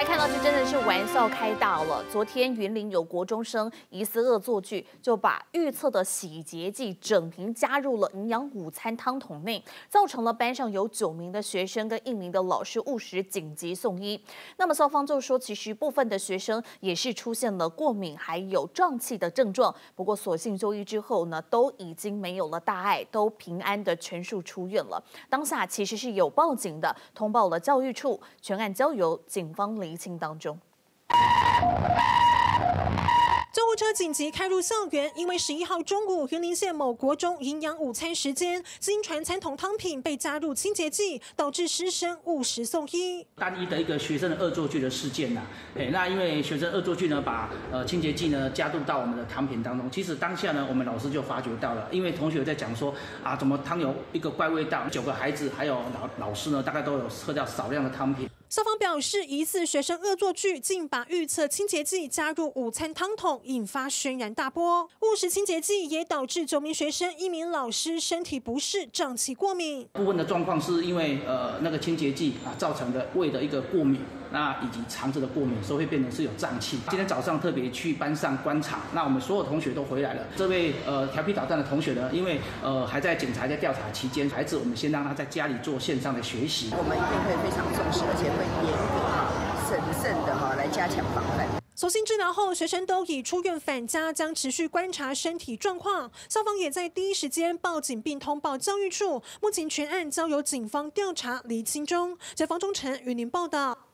来看到这真的是玩笑开大了。昨天云林有国中生疑似恶作剧，就把预测的洗洁剂整瓶加入了营养午餐汤桶内，造成了班上有九名的学生跟一名的老师误食，紧急送医。那么校方就说，其实部分的学生也是出现了过敏还有胀气的症状，不过所幸就医之后呢，都已经没有了大碍，都平安的全数出院了。当下其实是有报警的，通报了教育处，全案交由警方领厘清当中。救护车紧急开入校园，因为十一号中午云林县某国中营养午餐时间，经传餐桶汤品被加入清洁剂，导致师生误食送医。单一的一个学生的恶作剧的事件呐，哎，那因为学生恶作剧呢，把呃清洁剂呢加入到我们的汤品当中。其实当下呢，我们老师就发觉到了，因为同学在讲说啊，怎么汤有一个怪味道？九个孩子还有老老师呢，大概都有喝掉少量的汤品。校方表示，疑似学生恶作剧，竟把预测清洁剂加入午餐汤桶，引发轩然大波。误食清洁剂也导致九名学生、一名老师身体不适、胀气过敏。部分的状况是因为呃那个清洁剂啊造成的胃的一个过敏。那以及肠子的过敏，所以会变成是有胀气。今天早上特别去班上观察，那我们所有同学都回来了。这位呃调皮捣蛋的同学呢，因为呃还在检查在调查期间，孩子我们先让他在家里做线上的学习。我们一定会非常重视，而且会严格哈、审慎的哈来加强防范。所幸治疗后，学生都已出院返家，将持续观察身体状况。校方也在第一时间报警并通报教育处，目前全案交由警方调查厘清中。解放中城与您报道。